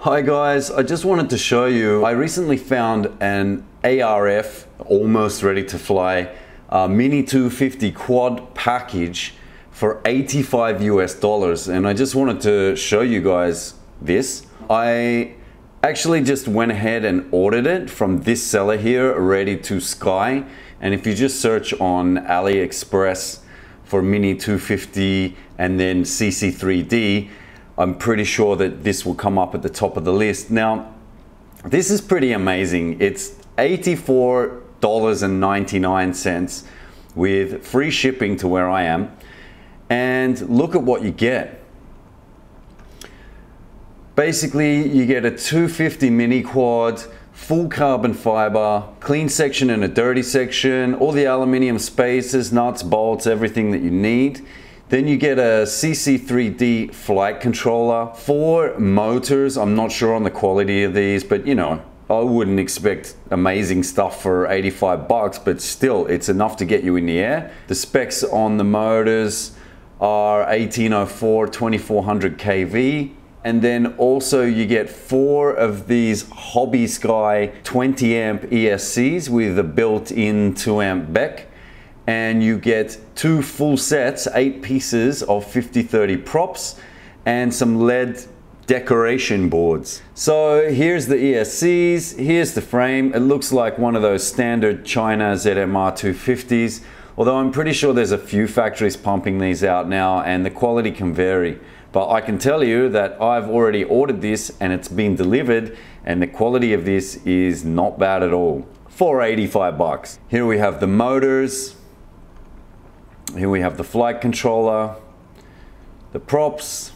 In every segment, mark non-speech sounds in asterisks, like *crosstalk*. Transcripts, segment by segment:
Hi guys, I just wanted to show you, I recently found an ARF, almost ready to fly, uh, Mini 250 quad package for 85 US dollars. And I just wanted to show you guys this. I actually just went ahead and ordered it from this seller here, Ready to Sky. And if you just search on AliExpress for Mini 250 and then CC3D, I'm pretty sure that this will come up at the top of the list. Now, this is pretty amazing. It's $84.99 with free shipping to where I am. And look at what you get. Basically, you get a 250 mini quad, full carbon fiber, clean section and a dirty section, all the aluminium spaces, nuts, bolts, everything that you need. Then you get a CC3D flight controller, four motors. I'm not sure on the quality of these, but you know, I wouldn't expect amazing stuff for 85 bucks, but still it's enough to get you in the air. The specs on the motors are 1804 2400 kV. And then also you get four of these Hobby Sky 20 amp ESCs with a built-in 2 amp BEC and you get two full sets, eight pieces of 50-30 props and some LED decoration boards. So here's the ESCs, here's the frame. It looks like one of those standard China ZMR 250s, although I'm pretty sure there's a few factories pumping these out now and the quality can vary. But I can tell you that I've already ordered this and it's been delivered and the quality of this is not bad at all. For 85 bucks. Here we have the motors, here we have the flight controller, the props,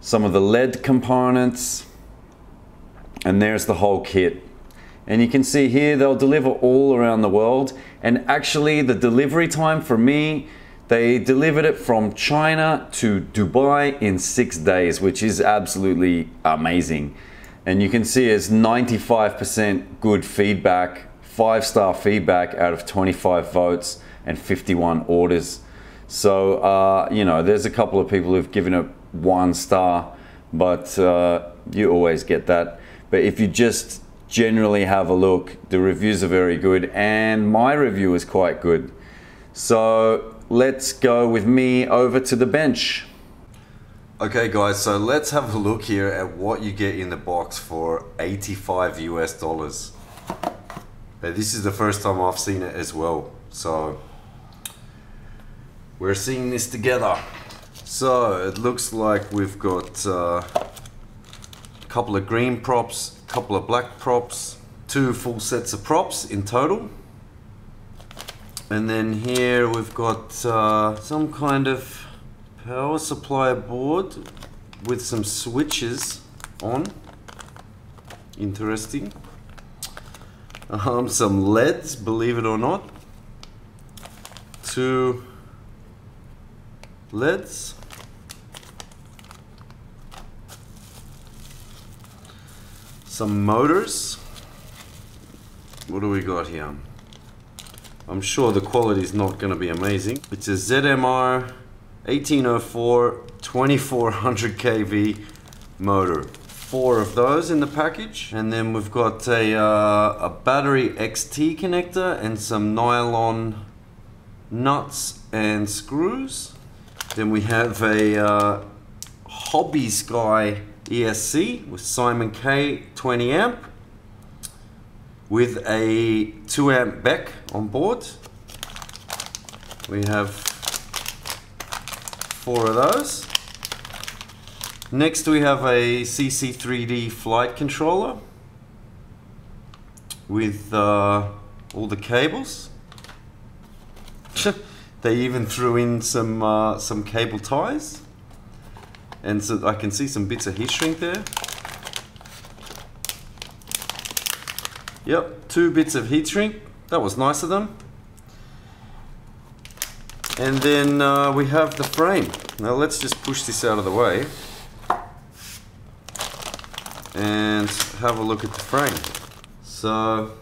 some of the LED components, and there's the whole kit. And you can see here they'll deliver all around the world. And actually the delivery time for me, they delivered it from China to Dubai in six days, which is absolutely amazing. And you can see it's 95% good feedback five star feedback out of 25 votes and 51 orders. So, uh, you know, there's a couple of people who've given it one star, but uh, you always get that. But if you just generally have a look, the reviews are very good, and my review is quite good. So, let's go with me over to the bench. Okay guys, so let's have a look here at what you get in the box for 85 US dollars. But this is the first time I've seen it as well. So we're seeing this together. So it looks like we've got uh, a couple of green props, a couple of black props, two full sets of props in total. And then here we've got uh, some kind of power supply board with some switches on. Interesting um, some LEDs, believe it or not. Two LEDs. Some motors. What do we got here? I'm sure the quality is not going to be amazing. It's a ZMR 1804 2400 kV motor four of those in the package. And then we've got a, uh, a battery XT connector and some nylon nuts and screws. Then we have a uh, Hobby Sky ESC with SimonK 20 amp with a 2 amp BEC on board. We have four of those. Next we have a CC3D flight controller with uh, all the cables. *laughs* they even threw in some uh, some cable ties and so I can see some bits of heat shrink there. Yep, two bits of heat shrink. That was nice of them. And then uh, we have the frame. Now let's just push this out of the way and have a look at the frame. So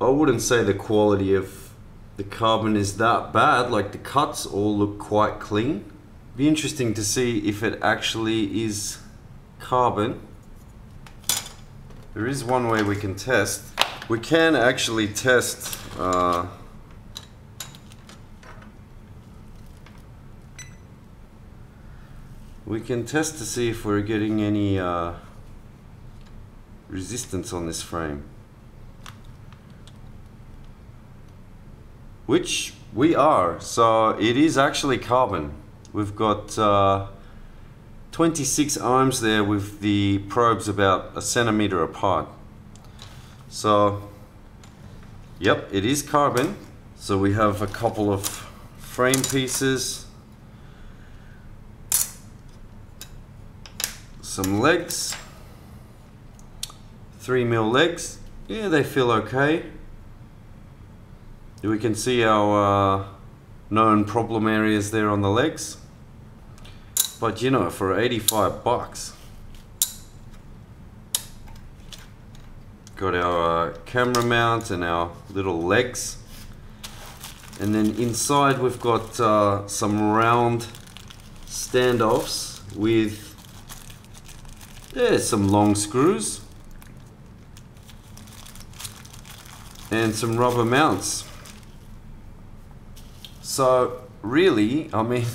I wouldn't say the quality of the carbon is that bad, like the cuts all look quite clean. be interesting to see if it actually is carbon. There is one way we can test. We can actually test uh, we can test to see if we're getting any uh, resistance on this frame. Which we are, so it is actually carbon. We've got uh, 26 ohms there with the probes about a centimeter apart. So, yep, it is carbon. So we have a couple of frame pieces, some legs, three mil legs. Yeah, they feel okay. We can see our uh, known problem areas there on the legs. But you know, for 85 bucks, got our uh, camera mount and our little legs. And then inside we've got uh, some round standoffs with yeah, some long screws and some rubber mounts. So really, I mean,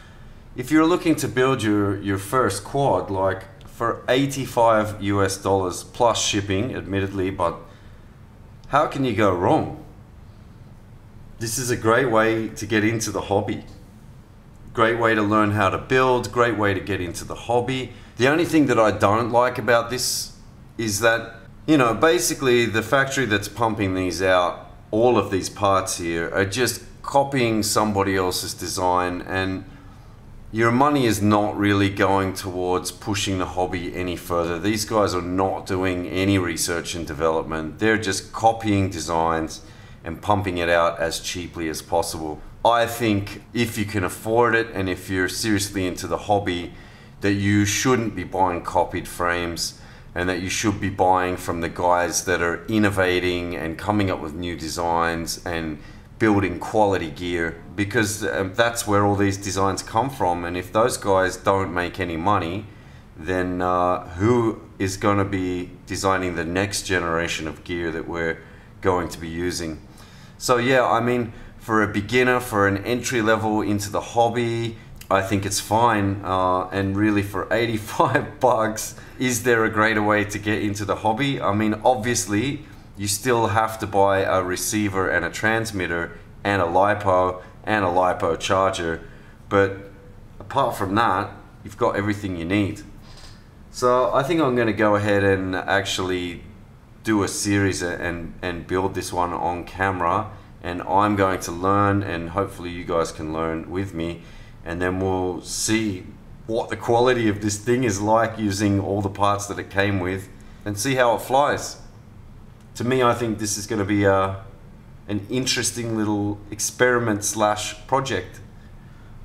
*laughs* if you're looking to build your, your first quad, like for 85 US dollars plus shipping, admittedly, but how can you go wrong? This is a great way to get into the hobby. Great way to learn how to build, great way to get into the hobby. The only thing that I don't like about this is that, you know, basically the factory that's pumping these out, all of these parts here, are just copying somebody else's design and your money is not really going towards pushing the hobby any further. These guys are not doing any research and development. They're just copying designs and pumping it out as cheaply as possible. I think if you can afford it and if you're seriously into the hobby, that you shouldn't be buying copied frames and that you should be buying from the guys that are innovating and coming up with new designs and building quality gear because um, that's where all these designs come from. And if those guys don't make any money, then uh, who is going to be designing the next generation of gear that we're going to be using? So, yeah, I mean, for a beginner, for an entry level into the hobby, I think it's fine. Uh, and really, for *laughs* 85 bucks, is there a greater way to get into the hobby? I mean, obviously, you still have to buy a receiver and a transmitter and a LiPo and a LiPo charger. But apart from that, you've got everything you need. So I think I'm going to go ahead and actually do a series and, and build this one on camera. And I'm going to learn and hopefully you guys can learn with me. And then we'll see what the quality of this thing is like using all the parts that it came with and see how it flies to me, I think this is going to be a, an interesting little experiment slash project.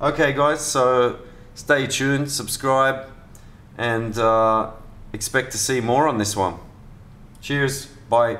Okay, guys, so stay tuned, subscribe, and uh, expect to see more on this one. Cheers, bye.